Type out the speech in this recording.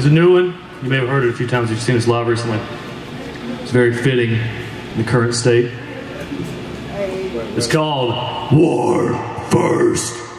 is a new one. You may have heard it a few times you've seen us live recently. It's very fitting in the current state. It's called War First.